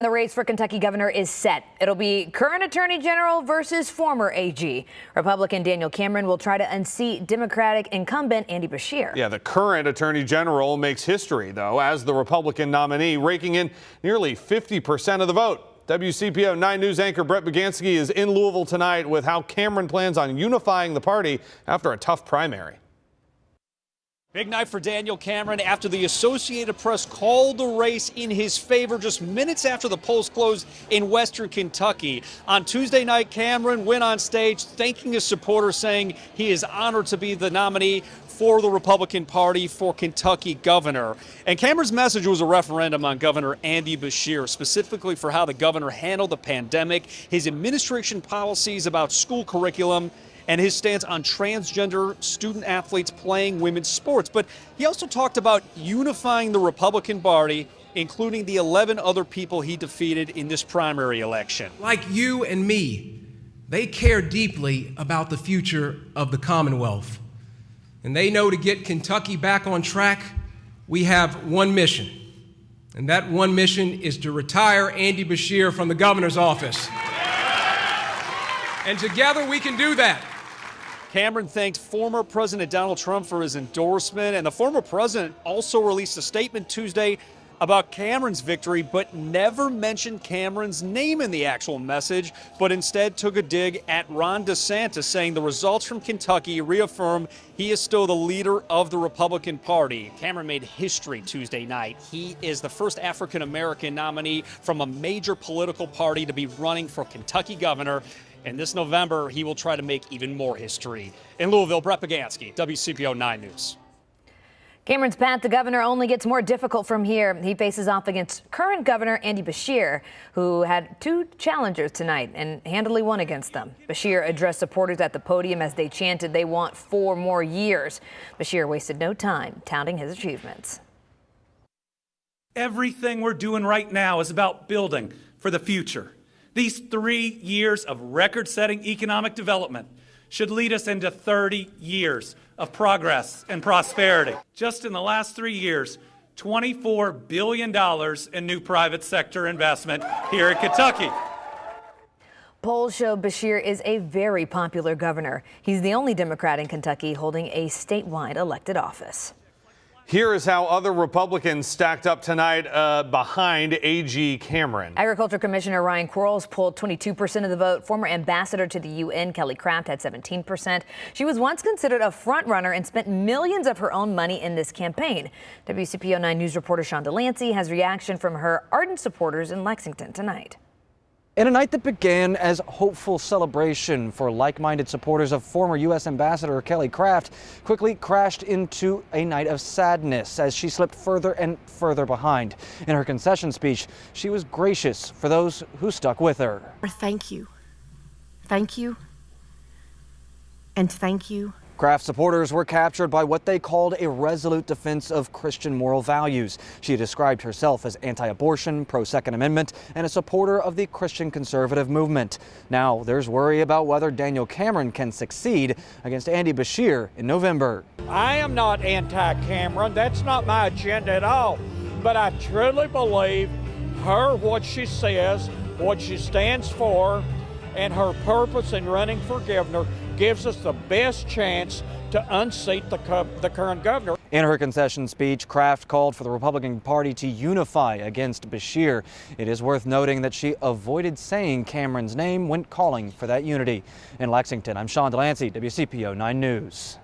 The race for Kentucky governor is set. It'll be current attorney general versus former AG. Republican Daniel Cameron will try to unseat Democratic incumbent Andy Beshear. Yeah, the current attorney general makes history, though, as the Republican nominee, raking in nearly 50% of the vote. WCPO 9 News anchor Brett Bagansky is in Louisville tonight with how Cameron plans on unifying the party after a tough primary. Big night for Daniel Cameron after the Associated Press called the race in his favor just minutes after the polls closed in Western Kentucky. On Tuesday night, Cameron went on stage thanking his supporters, saying he is honored to be the nominee for the Republican Party for Kentucky governor. And Cameron's message was a referendum on Governor Andy Beshear, specifically for how the governor handled the pandemic, his administration policies about school curriculum, and his stance on transgender student athletes playing women's sports. But he also talked about unifying the Republican Party, including the 11 other people he defeated in this primary election. Like you and me, they care deeply about the future of the Commonwealth. And they know to get Kentucky back on track, we have one mission. And that one mission is to retire Andy Beshear from the governor's office. And together we can do that. Cameron thanked former President Donald Trump for his endorsement, and the former president also released a statement Tuesday about Cameron's victory, but never mentioned Cameron's name in the actual message, but instead took a dig at Ron DeSantis, saying the results from Kentucky reaffirm he is still the leader of the Republican Party. Cameron made history Tuesday night. He is the first African American nominee from a major political party to be running for Kentucky governor. And this November, he will try to make even more history. In Louisville, Brett Bagansky, WCPO 9 News. Cameron's path to governor only gets more difficult from here. He faces off against current governor Andy Beshear, who had two challengers tonight and handily won against them. Beshear addressed supporters at the podium as they chanted they want four more years. Beshear wasted no time touting his achievements. Everything we're doing right now is about building for the future. These three years of record setting economic development should lead us into 30 years of progress and prosperity. Just in the last three years, $24 billion in new private sector investment here in Kentucky. Polls show Beshear is a very popular governor. He's the only Democrat in Kentucky holding a statewide elected office. Here is how other Republicans stacked up tonight uh, behind AG Cameron. Agriculture Commissioner Ryan Quarles pulled 22% of the vote. Former ambassador to the UN, Kelly Craft, had 17%. She was once considered a frontrunner and spent millions of her own money in this campaign. WCPO 9 News reporter Sean Delancey has reaction from her ardent supporters in Lexington tonight. In a night that began as hopeful celebration for like-minded supporters of former U.S. Ambassador Kelly Craft quickly crashed into a night of sadness as she slipped further and further behind. In her concession speech, she was gracious for those who stuck with her. Thank you. Thank you. And thank you Craft supporters were captured by what they called a resolute defense of Christian moral values. She described herself as anti-abortion, pro-Second Amendment, and a supporter of the Christian conservative movement. Now there's worry about whether Daniel Cameron can succeed against Andy Beshear in November. I am not anti-Cameron. That's not my agenda at all. But I truly believe her, what she says, what she stands for, and her purpose in running for governor gives us the best chance to unseat the, the current governor. In her concession speech, Craft called for the Republican Party to unify against Beshear. It is worth noting that she avoided saying Cameron's name when calling for that unity. In Lexington, I'm Sean Delancey, WCPO 9 News.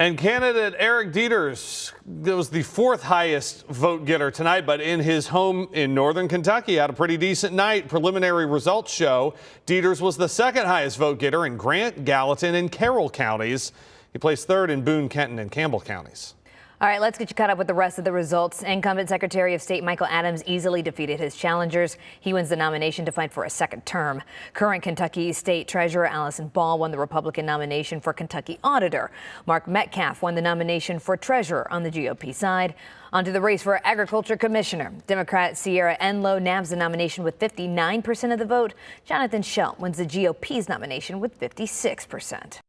And candidate Eric Deters was the fourth highest vote getter tonight, but in his home in northern Kentucky had a pretty decent night. Preliminary results show Deters was the second highest vote getter in Grant, Gallatin, and Carroll counties. He placed third in Boone, Kenton, and Campbell counties. All right, let's get you caught up with the rest of the results. Incumbent Secretary of State Michael Adams easily defeated his challengers. He wins the nomination to fight for a second term. Current Kentucky State Treasurer Allison Ball won the Republican nomination for Kentucky Auditor. Mark Metcalf won the nomination for Treasurer on the GOP side. Onto the race for Agriculture Commissioner. Democrat Sierra Enlow nabs the nomination with 59% of the vote. Jonathan Shell wins the GOP's nomination with 56%.